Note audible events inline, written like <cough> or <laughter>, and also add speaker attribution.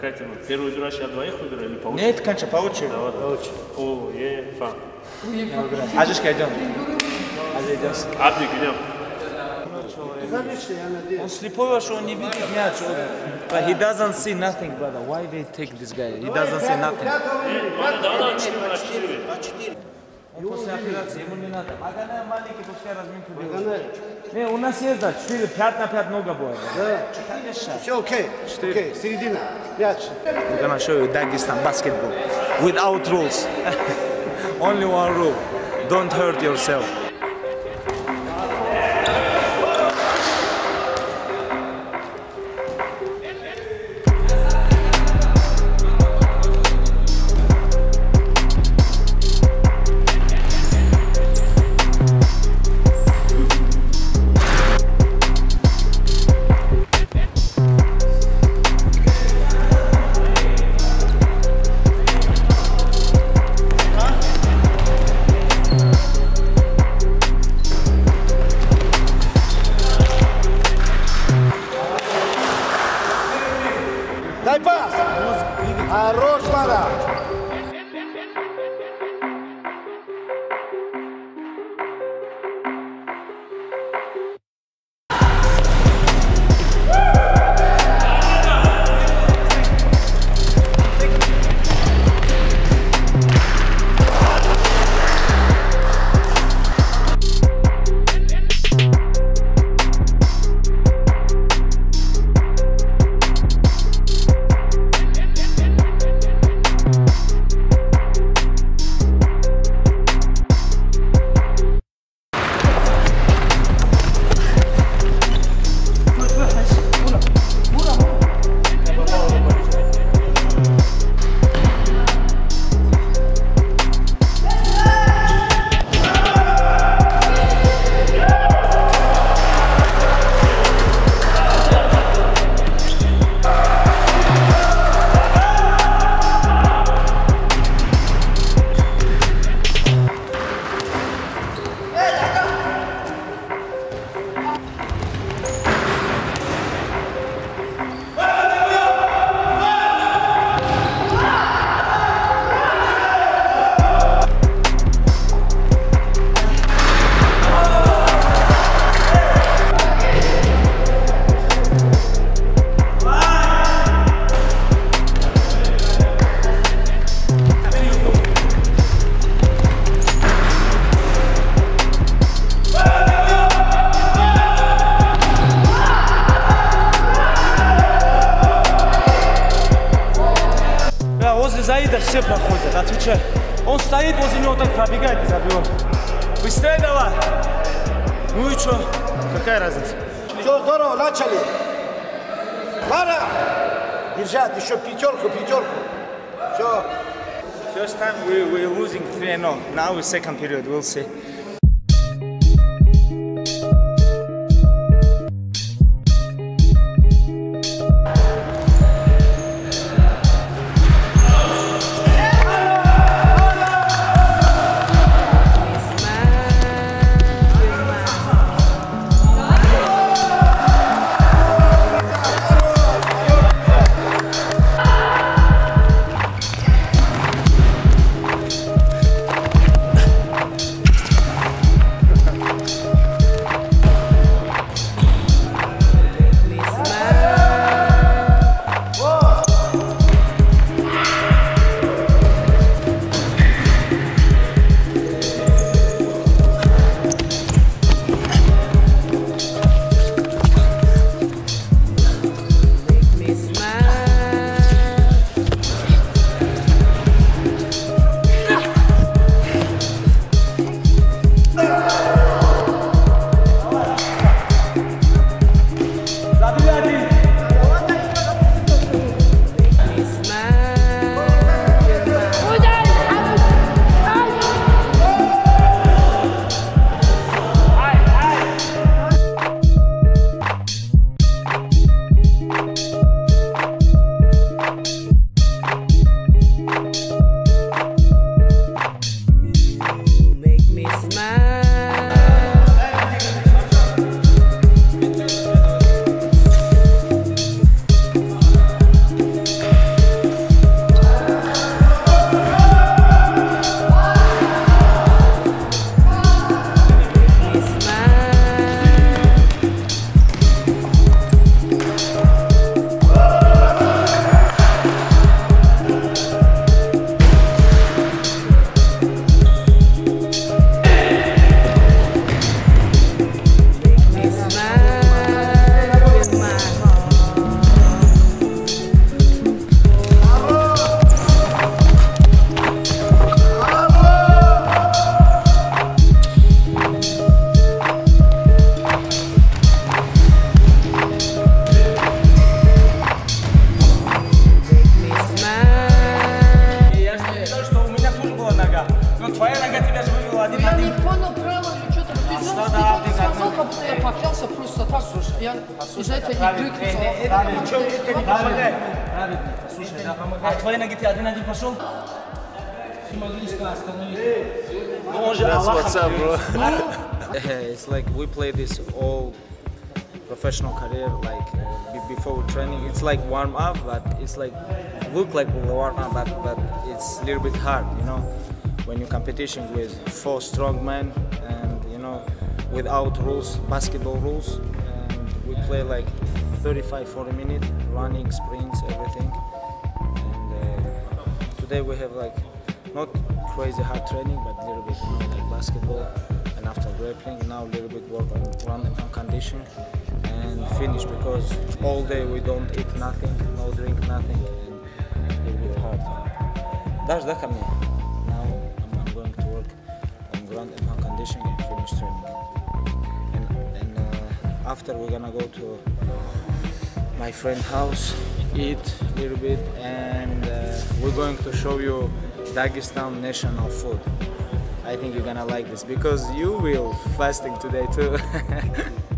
Speaker 1: Какая тема? Первый дураж я двоих выиграл или по
Speaker 2: Нет, конечно, по очереди.
Speaker 1: О, е, фа.
Speaker 2: Ажишка, идем. Ажи, идем.
Speaker 1: Абдик, идем.
Speaker 2: Он слепой вообще, он не видит мяч. But he doesn't see nothing, brother. Why they take this guy? He doesn't see nothing.
Speaker 1: Давай, давай, четыре на четыре.
Speaker 2: Он после операции, ему не надо. Магана маленький, пускай разминку делает. Не, у нас есть, да, 4, 5 на 5 много будет.
Speaker 3: Да. Все окей. Окей, середина. Мяч.
Speaker 2: I'm gonna show you Dagestan basketball without rules. Only one rule. Don't hurt yourself. Заида все проходят, отвечай. Он стоит возле него, так пробегает и забивает. Быстрее давай. Ну и что? Какая разница?
Speaker 3: Все здорово, начали. Мара. Держать, еще пятерку, пятерку. Все.
Speaker 2: First time we, we're losing 3-0. Now second period, we'll see.
Speaker 4: нормально брала или что-то.
Speaker 2: Я просто так. Слушай, я из-за этого не это не помогает? Слушай,
Speaker 4: да, помогает. А твои ноги ты один-один пошел?
Speaker 1: That's what's up, bro. <laughs>
Speaker 2: it's like we play this all professional career. Like uh, before we training, it's like warm up, but it's like look like warm up, but but it's a little bit hard, you know when you're competition with four strong men and you know without rules basketball rules and we play like 35 40 minutes running sprints everything. And uh, today we have like not crazy hard training but a little bit you know like basketball. And after grappling now a little bit work on running, on condition and finish because all day we don't eat nothing no drink nothing and a little bit hard. That's that me and finish training and, and uh, after we're gonna go to my friend house, eat a little bit, and uh, we're going to show you Dagestan national food. I think you're gonna like this because you will fasting today too. <laughs>